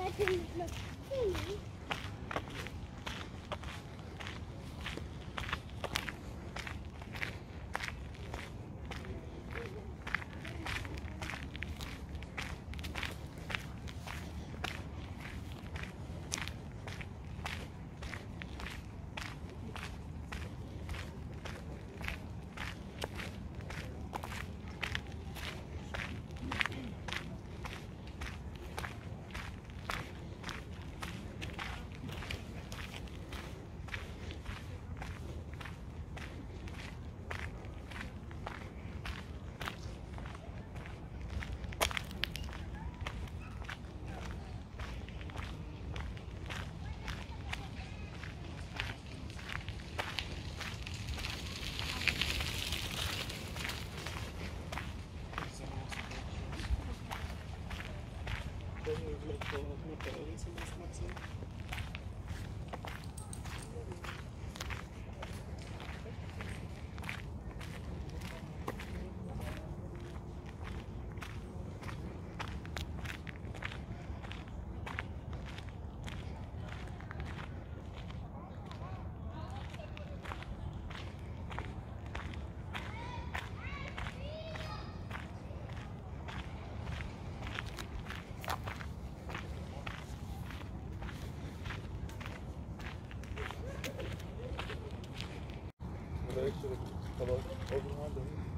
Let him look. Hmm. Ekstra kalabalık olduğunu var